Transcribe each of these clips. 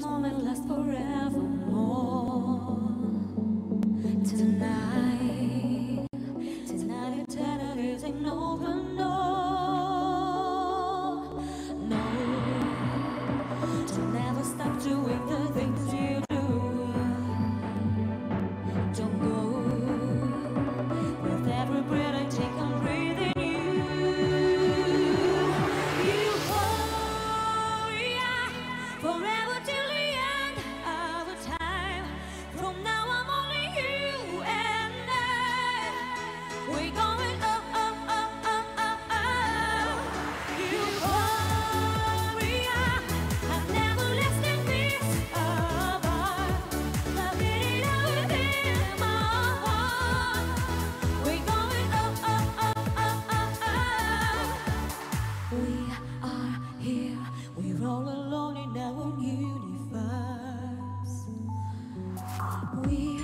moment lasts forevermore. Tonight, tonight eternity's an open door. here. We're all alone in our own universe. We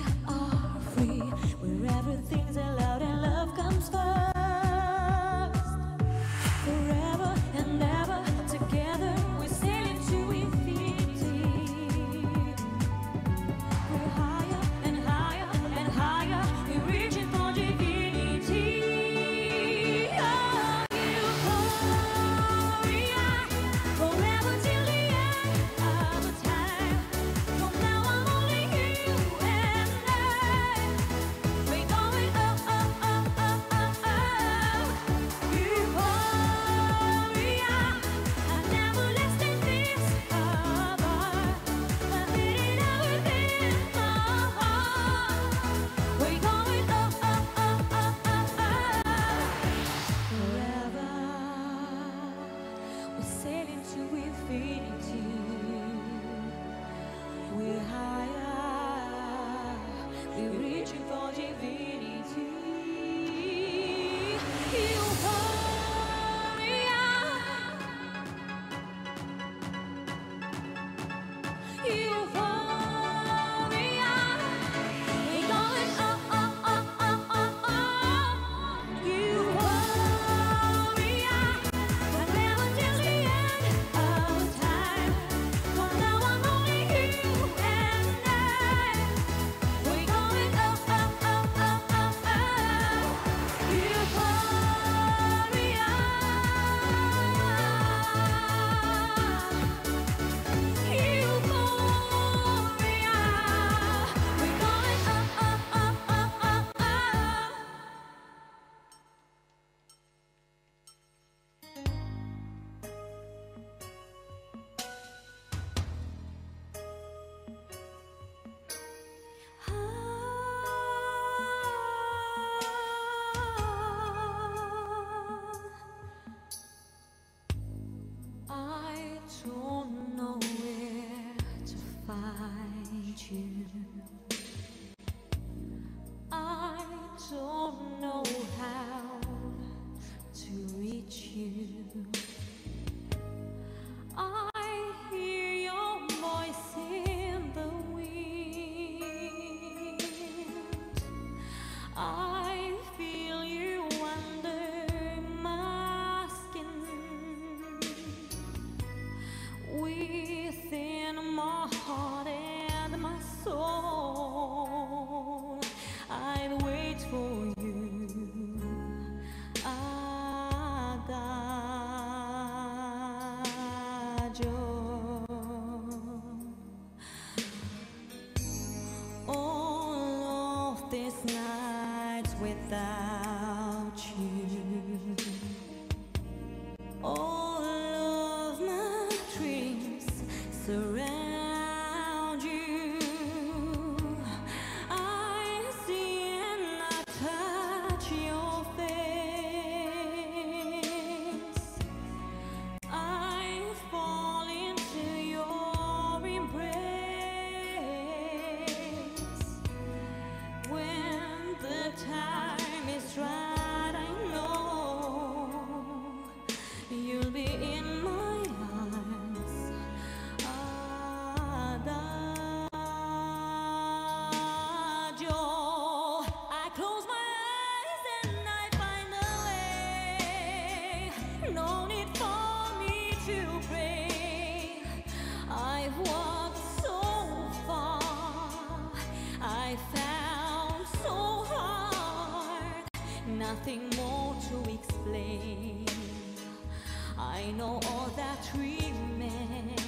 nothing more to explain. I know all that remains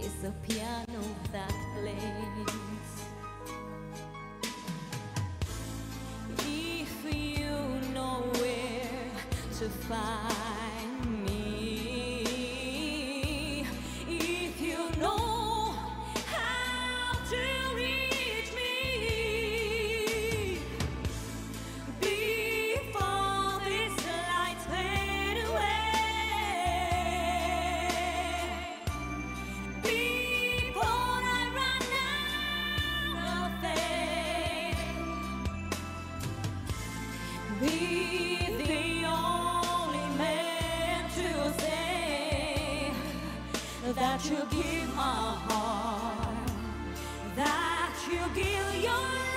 is the piano that plays. If you know where to find. you give your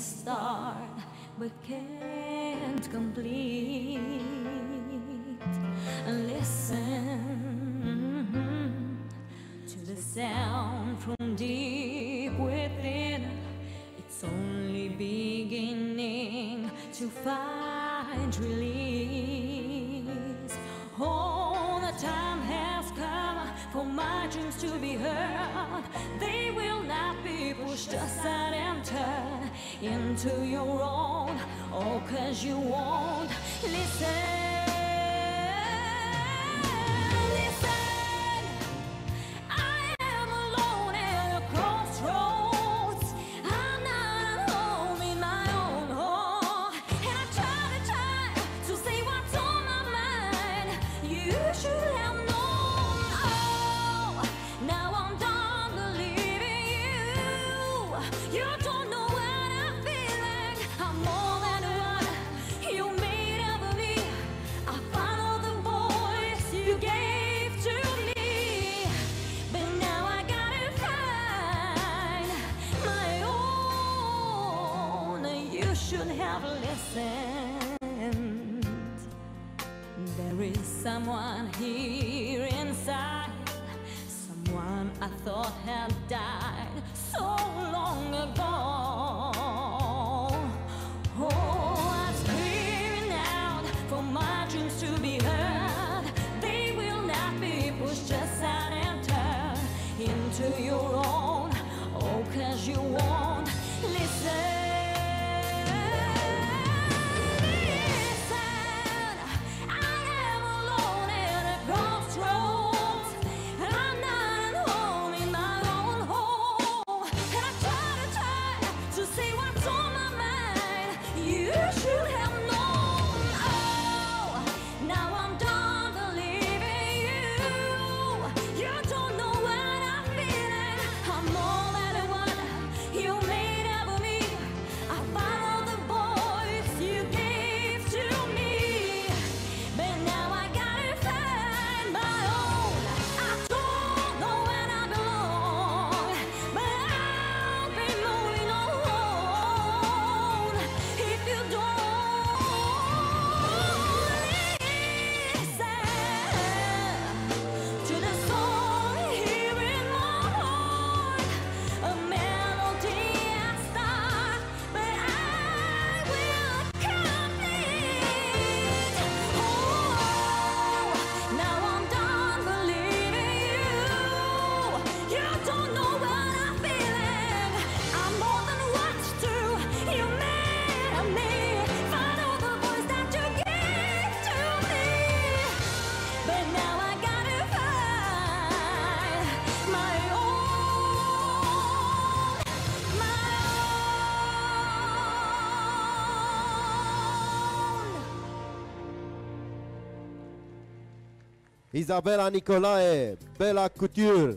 start but can't complete. Listen to the sound from deep within. It's only beginning to find relief. dreams to be heard. They will not be pushed aside and turned into your own. Oh, cause you won't listen. someone here inside, someone I thought had died. Isabella Nicolae, et Bella Couture.